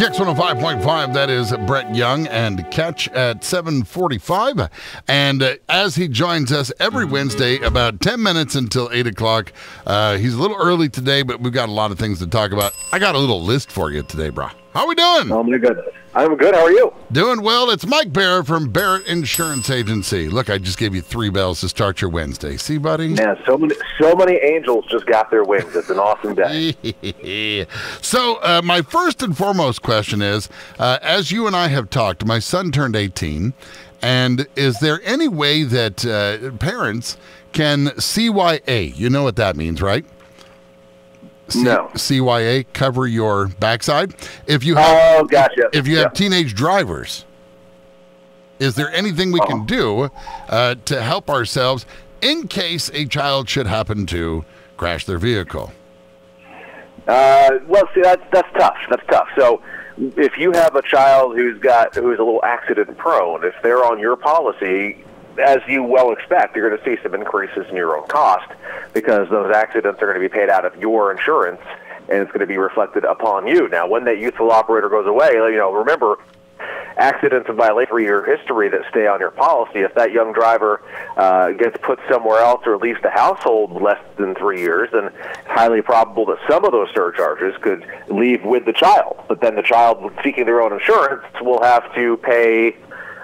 Kicks 105.5, that is Brett Young and Catch at 745. And uh, as he joins us every Wednesday, about 10 minutes until 8 o'clock, uh, he's a little early today, but we've got a lot of things to talk about. I got a little list for you today, bro. How we doing? Oh my goodness. I'm good. How are you? Doing well. It's Mike Barrett from Barrett Insurance Agency. Look, I just gave you three bells to start your Wednesday. See, buddy? Man, so many so many angels just got their wings. It's an awesome day. so, uh, my first and foremost question is uh, as you and I have talked, my son turned 18. And is there any way that uh, parents can CYA? You know what that means, right? C- No. CYA, cover your backside. If you have, Oh, gotcha. if you have Yeah. teenage drivers, is there anything we can do uh, to help ourselves in case a child should happen to crash their vehicle? Uh, well, see, that's that's tough. That's tough. So, if you have a child who's got who's a little accident prone, if they're on your policy, as you well expect, you're going to see some increases in your own cost because those accidents are going to be paid out of your insurance, and it's going to be reflected upon you. Now, when that youthful operator goes away, you know, remember accidents and violation your history that stay on your policy. If that young driver uh, gets put somewhere else or leaves the household less than three years, then it's highly probable that some of those surcharges could leave with the child. But then the child seeking their own insurance will have to pay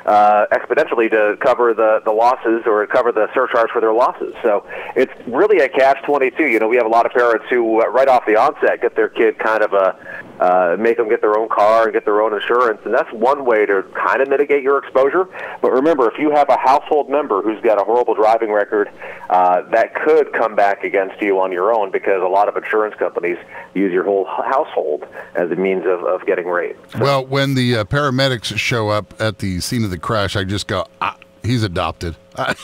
uh, exponentially to cover the, the losses or cover the surcharge for their losses. So it's really a catch 22. You know, we have a lot of parents who, uh, right off the onset, get their kid kind of a, uh, make them get their own car and get their own insurance. And that's one way to kind of mitigate your exposure. But remember, if you have a household member who's got a horrible driving record, uh, that could come back against you on your own because a lot of insurance companies use your whole household as a means of, of getting rate. Well, when the uh, paramedics show up at the scene of the crash, I just go, ah, he's adopted. Not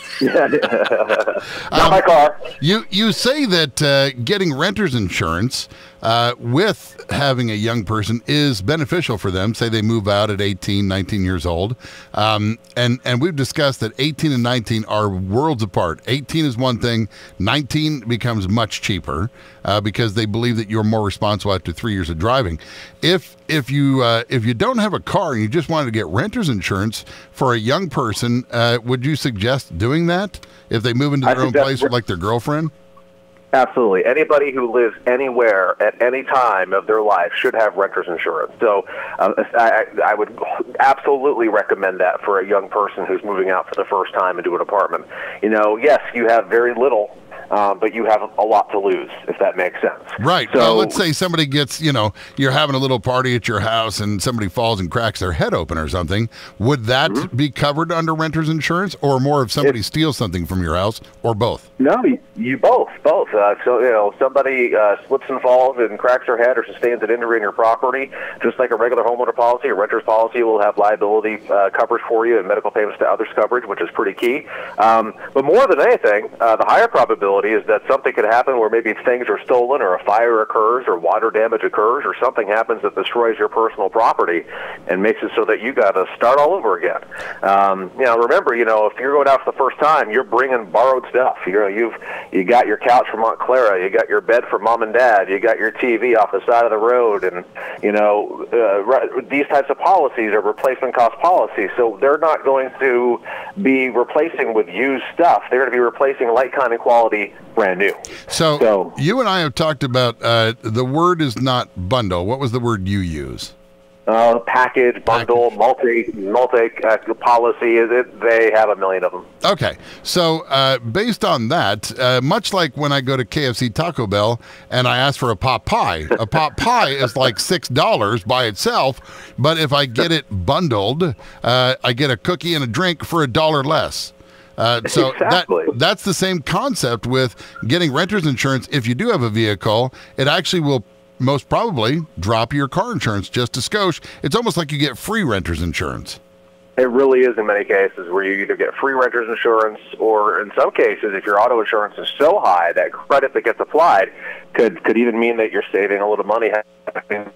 my car. You you say that uh, getting renters insurance uh, with having a young person is beneficial for them. Say they move out at 18, 19 years old, um, and and we've discussed that 18 and 19 are worlds apart. 18 is one thing, 19 becomes much cheaper uh, because they believe that you're more responsible after three years of driving. If if you uh, if you don't have a car and you just wanted to get renters insurance for a young person, uh, would you suggest doing that if they move into their own place with like their girlfriend? Absolutely. Anybody who lives anywhere at any time of their life should have renter's insurance. So uh, I, I would absolutely recommend that for a young person who's moving out for the first time into an apartment. You know, yes, you have very little, uh, but you have a lot to lose, if that makes sense. Right. So, well, let's say somebody gets, you know, you're having a little party at your house and somebody falls and cracks their head open or something. Would that Mm-hmm. be covered under renter's insurance or more if somebody steals something from your house or both? No, you, you both, both. Uh, so you know, somebody uh, slips and falls and cracks their head or sustains an injury in your property, just like a regular homeowner policy, a renter's policy will have liability uh, coverage for you and medical payments to others coverage, which is pretty key. Um, but more than anything, uh, the higher probability is that something could happen where maybe things are stolen or a fire occurs or water damage occurs or something happens that destroys your personal property and makes it so that you got to start all over again. Um, you know, remember, you know, if you're going out for the first time, you're bringing borrowed stuff. You know, you've you got your couch from Aunt Clara, you got your bed from mom and dad, you got your TV off the side of the road, and you know, uh, these types of policies are replacement cost policies. So they're not going to be replacing with used stuff. They're going to be replacing like kind and quality brand new. So, So- you and I have talked about uh, the word is not bundle. What was the word you use? Uh, package, bundle, multi, multi uh, policy. Is it? They have a million of them. Okay, so uh, based on that, uh, much like when I go to KFC Taco Bell and I ask for a pot pie, a pot pie is like six dollars by itself, but if I get it bundled, uh, I get a cookie and a drink for a dollar less. Uh, so Exactly. that that's the same concept with getting renter's insurance. If you do have a vehicle, it actually will most probably drop your car insurance just a skosh. It's almost like you get free renter's insurance. It really is in many cases where you either get free renter's insurance or in some cases if your auto insurance is so high that credit that gets applied could could even mean that you're saving a little money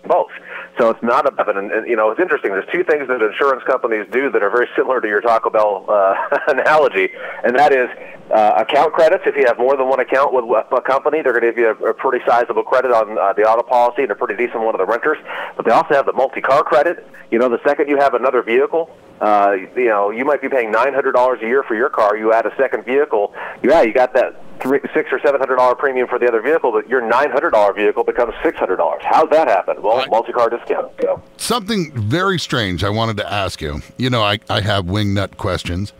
both. So it's not about and, and you know it's interesting. There's two things that insurance companies do that are very similar to your Taco Bell uh, analogy, and that is uh, account credits. If you have more than one account with a company, they're going to give you a, a pretty sizable credit on uh, the auto policy and a pretty decent one of the renters. But they also have the multi-car credit. You know, the second you have another vehicle, uh, you know, you might be paying nine hundred dollars a year for your car. You add a second vehicle, yeah, you got that three, six or seven hundred dollar premium for the other vehicle, but your nine hundred dollar vehicle becomes six hundred dollars. How's that happen? Well, I, multi-car discount. So. Something very strange. I wanted to ask you. You know, I I have wingnut questions.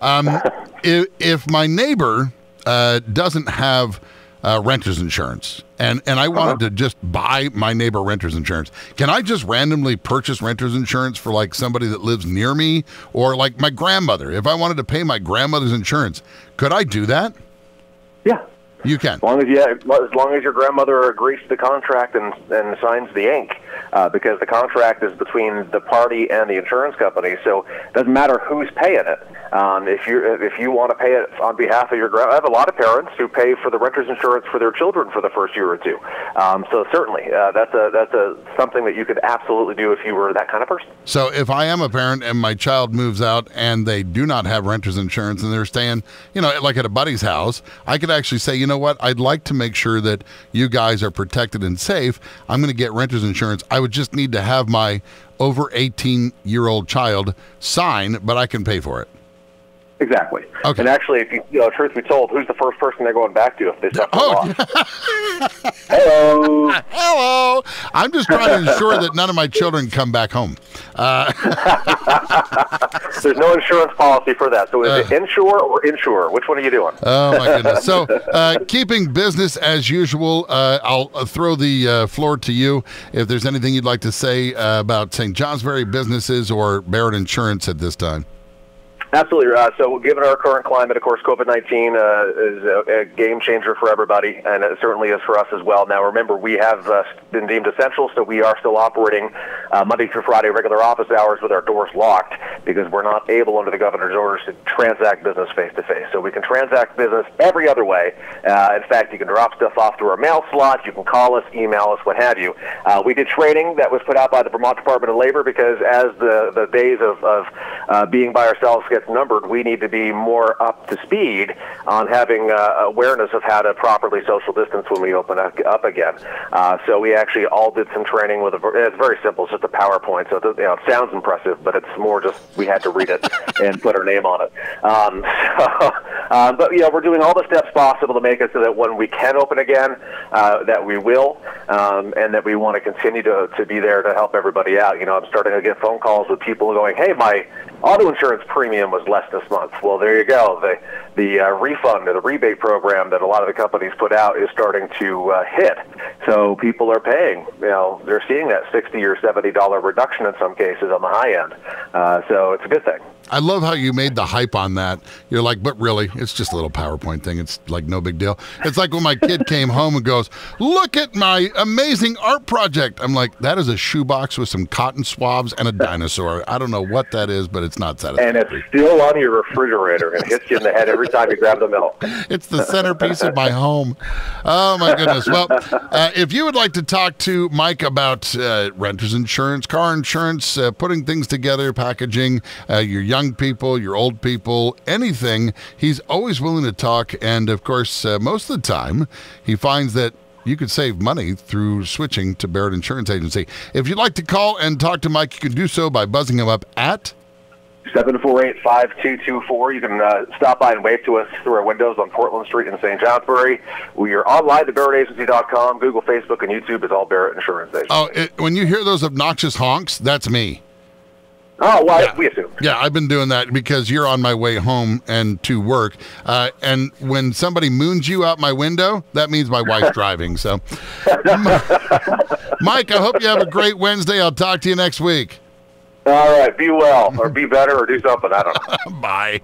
Um, if if my neighbor uh, doesn't have uh, renter's insurance, and and I wanted uh-huh. to just buy my neighbor renter's insurance. Can I just randomly purchase renter's insurance for like somebody that lives near me, or like my grandmother? If I wanted to pay my grandmother's insurance, could I do that? Yeah, you can. As long as you, as long as your grandmother agrees to the contract and and signs the ink, uh, because the contract is between the party and the insurance company. So it doesn't matter who's paying it. Um, if you if you want to pay it on behalf of your grand, I have a lot of parents who pay for the renter's insurance for their children for the first year or two. Um, so certainly, uh, that's a that's a something that you could absolutely do if you were that kind of person. So if I am a parent and my child moves out and they do not have renter's insurance and they're staying, you know, like at a buddy's house, I could actually say, you know what, I'd like to make sure that you guys are protected and safe. I'm going to get renter's insurance. I would just need to have my over 18 year old child sign, but I can pay for it. Exactly. Okay. And actually, if you, you know, truth be told, who's the first person they're going back to if they suffer oh. loss? Hello. Hello. I'm just trying to ensure that none of my children come back home. Uh, There's no insurance policy for that. So is uh, it insure or insure? Which one are you doing? Oh my goodness. So uh, keeping business as usual. Uh, I'll uh, throw the uh, floor to you if there's anything you'd like to say about St. Johnsbury businesses or Barrett Insurance at this time. Absolutely. Uh, so, given our current climate, of course, COVID 19 uh, is a, a, game changer for everybody, and it certainly is for us as well. Now, remember, we have uh, been deemed essential, so we are still operating uh, Monday through Friday regular office hours with our doors locked because we're not able, under the governor's orders, to transact business face to face. So, we can transact business every other way. Uh, in fact, you can drop stuff off through our mail slot, you can call us, email us, what have you. Uh, we did training that was put out by the Vermont Department of Labor because as the, the days of, of being by ourselves get gets numbered, we need to be more up to speed on having uh, awareness of how to properly social distance when we open up again. Uh, so we actually all did some training with a. It's very simple. It's just a PowerPoint. So it, you know, it sounds impressive, but it's more just we had to read it and put our name on it. Um, so, uh, but you know, we're doing all the steps possible to make it so that when we can open again, uh, that we will, um, and that we want to continue to to be there to help everybody out. You know, I'm starting to get phone calls with people going, "Hey, my auto insurance premium was less this month. Well, there you go. The the uh, refund or the rebate program that a lot of the companies put out is starting to uh, hit. So people are paying. You know, they're seeing that sixty or seventy dollar reduction in some cases on the high end. Uh, so it's a good thing. I love how you made the hype on that. You're like, but really, it's just a little PowerPoint thing. It's like no big deal. It's like when my kid came home and goes, "Look at my amazing art project." I'm like, that is a shoebox with some cotton swabs and a dinosaur. I don't know what that is, but it's not satisfying. And it's still on your refrigerator and hits you in the head every time you grab the milk. It's the centerpiece of my home. Oh my goodness. Well, uh, if you would like to talk to Mike about uh, renters insurance, car insurance, uh, putting things together, packaging, uh, your young young people, your old people, anything. He's always willing to talk. And of course, uh, most of the time, he finds that you could save money through switching to Barrett Insurance Agency. If you'd like to call and talk to Mike, you can do so by buzzing him up at 748-5224. You can uh, stop by and wave to us through our windows on Portland Street in St. Johnsbury. We are online at barrettagency.com. Google, Facebook, and YouTube is all Barrett Insurance Agency. Oh, it, when you hear those obnoxious honks, that's me. Oh, well, yeah. we assume. Yeah, I've been doing that because you're on my way home and to work. Uh, and when somebody moons you out my window, that means my wife's driving. So, Mike, I hope you have a great Wednesday. I'll talk to you next week. All right. Be well, or be better, or do something. I don't know. Bye.